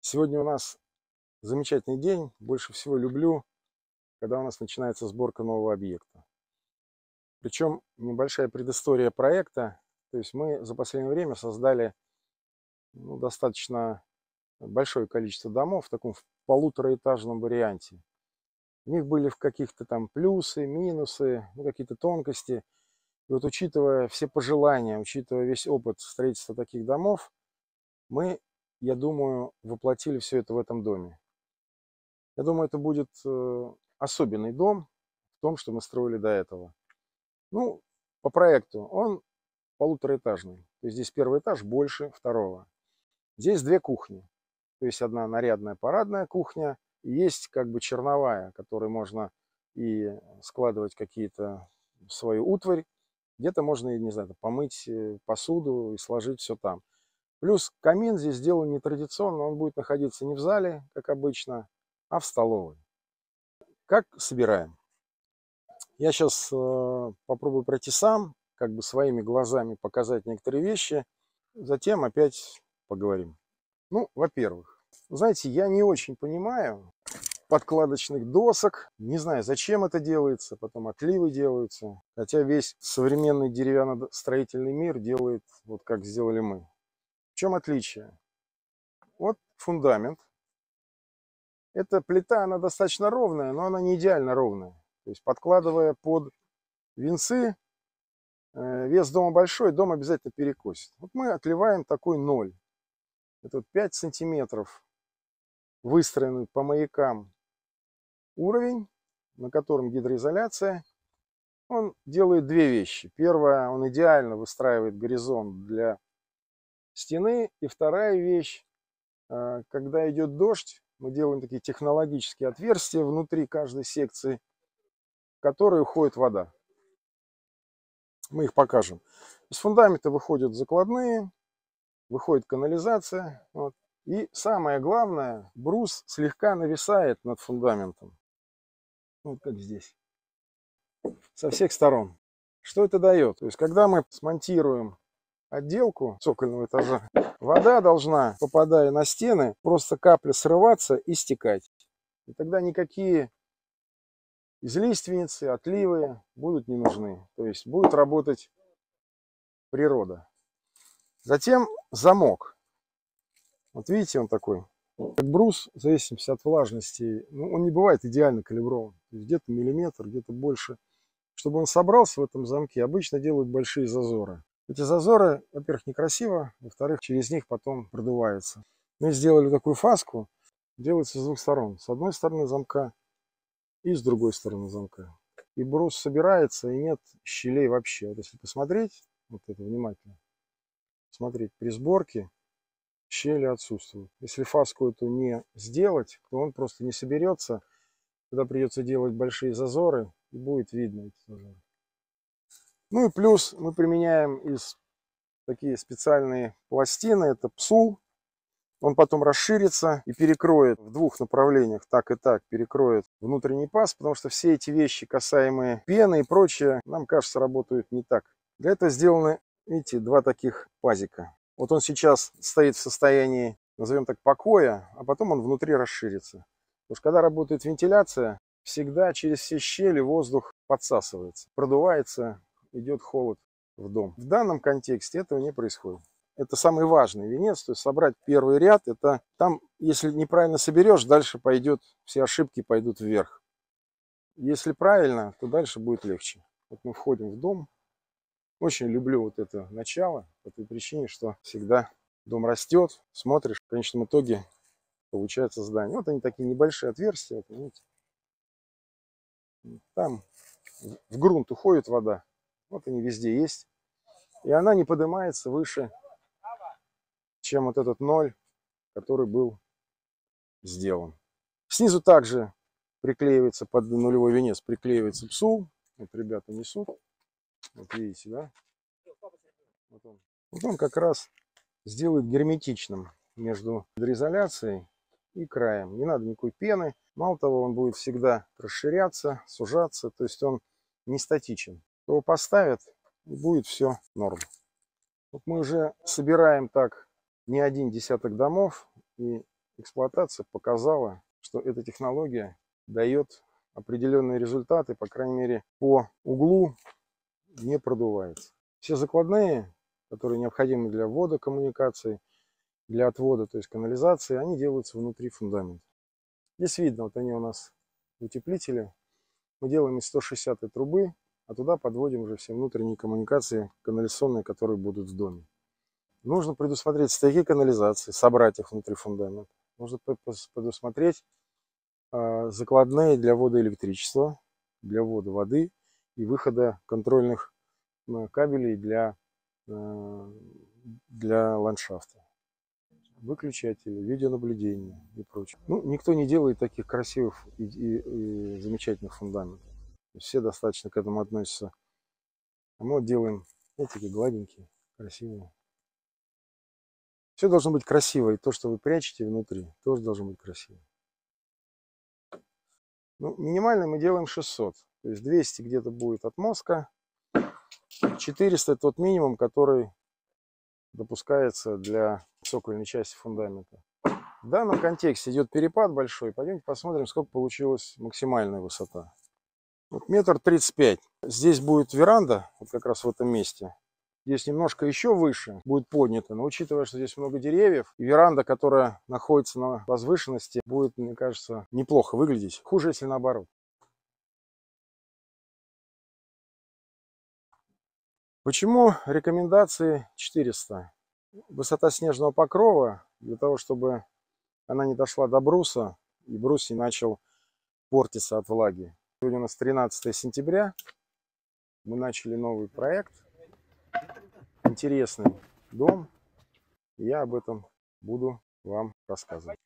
Сегодня у нас замечательный день. Больше всего люблю, когда у нас начинается сборка нового объекта. Причем небольшая предыстория проекта. То есть мы за последнее время создали ну, достаточно большое количество домов в таком полутораэтажном варианте. У них были в каких-то там плюсы, минусы, ну, какие-то тонкости. И вот учитывая все пожелания, учитывая весь опыт строительства таких домов, мы, я думаю, воплотили все это в этом доме. Я думаю, это будет э, особенный дом в том, что мы строили до этого. Ну, по проекту он полутораэтажный. То есть здесь первый этаж больше второго. Здесь две кухни. То есть одна нарядная парадная кухня, есть как бы черновая, которой можно и складывать какие-то свою утварь, где-то можно, не знаю, помыть э, посуду и сложить все там. Плюс камин здесь сделан нетрадиционно, он будет находиться не в зале, как обычно, а в столовой. Как собираем? Я сейчас э, попробую пройти сам, как бы своими глазами показать некоторые вещи, затем опять поговорим. Ну, во-первых, знаете, я не очень понимаю подкладочных досок. Не знаю, зачем это делается, потом отливы делаются. Хотя весь современный деревянно-строительный мир делает вот как сделали мы. В чем отличие? Вот фундамент. Эта плита, она достаточно ровная, но она не идеально ровная. То есть подкладывая под венцы, э, вес дома большой, дом обязательно перекосит. Вот мы отливаем такой ноль. Это вот 5 сантиметров выстроенный по маякам уровень, на котором гидроизоляция. Он делает две вещи. Первое, он идеально выстраивает горизонт для стены. И вторая вещь, э, когда идет дождь, мы делаем такие технологические отверстия внутри каждой секции, в которые уходит вода. Мы их покажем. Из фундамента выходят закладные, выходит канализация. Вот. И самое главное, брус слегка нависает над фундаментом. Вот как здесь. Со всех сторон. Что это дает? То есть, когда мы смонтируем отделку цокольного этажа, вода должна, попадая на стены, просто капля срываться и стекать. И тогда никакие излиственницы, отливы будут не нужны. То есть будет работать природа. Затем замок. Вот видите, он такой. Как брус, в зависимости от влажности, ну, он не бывает идеально калиброван. Где-то миллиметр, где-то больше. Чтобы он собрался в этом замке, обычно делают большие зазоры. Эти зазоры, во-первых, некрасиво, во-вторых, через них потом продувается. Мы сделали такую фаску, делается с двух сторон. С одной стороны замка и с другой стороны замка. И брус собирается, и нет щелей вообще. Вот если посмотреть, вот это внимательно, смотреть, при сборке щели отсутствуют. Если фаску эту не сделать, то он просто не соберется. Тогда придется делать большие зазоры, и будет видно эти зазоры. Ну и плюс мы применяем из такие специальные пластины, это псул. Он потом расширится и перекроет в двух направлениях, так и так, перекроет внутренний паз, потому что все эти вещи, касаемые пены и прочее, нам кажется, работают не так. Для этого сделаны, видите, два таких пазика. Вот он сейчас стоит в состоянии, назовем так, покоя, а потом он внутри расширится. Потому что когда работает вентиляция, всегда через все щели воздух подсасывается, продувается идет холод в дом. В данном контексте этого не происходит. Это самый важный венец, то есть собрать первый ряд, это там, если неправильно соберешь, дальше пойдет, все ошибки пойдут вверх. Если правильно, то дальше будет легче. Вот мы входим в дом. Очень люблю вот это начало, по той причине, что всегда дом растет, смотришь, в конечном итоге получается здание. Вот они такие небольшие отверстия, вот, видите. Там в грунт уходит вода, вот они везде есть. И она не поднимается выше, чем вот этот ноль, который был сделан. Снизу также приклеивается под нулевой венец, приклеивается псул. Вот ребята несут. Вот видите, да? Вот он. Вот он как раз сделает герметичным между гидроизоляцией и краем. Не надо никакой пены. Мало того, он будет всегда расширяться, сужаться. То есть он не статичен его поставят, и будет все норм. Вот мы уже собираем так не один десяток домов, и эксплуатация показала, что эта технология дает определенные результаты, по крайней мере, по углу не продувается. Все закладные, которые необходимы для ввода коммуникации, для отвода, то есть канализации, они делаются внутри фундамента. Здесь видно, вот они у нас утеплители. Мы делаем из 160 трубы, а туда подводим уже все внутренние коммуникации канализационные, которые будут в доме. Нужно предусмотреть стояки канализации, собрать их внутри фундамента. Нужно предусмотреть э, закладные для ввода электричества, для ввода воды и выхода контрольных э, кабелей для, э, для ландшафта выключатели, видеонаблюдение и прочее. Ну, никто не делает таких красивых и, и, и замечательных фундаментов. Все достаточно к этому относятся. А мы вот делаем эти гладенькие, красивые. Все должно быть красиво, и то, что вы прячете внутри, тоже должно быть красиво. Ну, минимально мы делаем 600. То есть 200 где-то будет от мозга. 400 это тот минимум, который допускается для цокольной части фундамента. В данном контексте идет перепад большой. Пойдемте посмотрим, сколько получилась максимальная высота. Вот метр тридцать пять. Здесь будет веранда, вот как раз в этом месте. Здесь немножко еще выше будет поднято, но учитывая, что здесь много деревьев, веранда, которая находится на возвышенности, будет, мне кажется, неплохо выглядеть. Хуже, если наоборот. Почему рекомендации 400? Высота снежного покрова, для того, чтобы она не дошла до бруса, и брус не начал портиться от влаги. Сегодня у нас 13 сентября. Мы начали новый проект. Интересный дом. Я об этом буду вам рассказывать.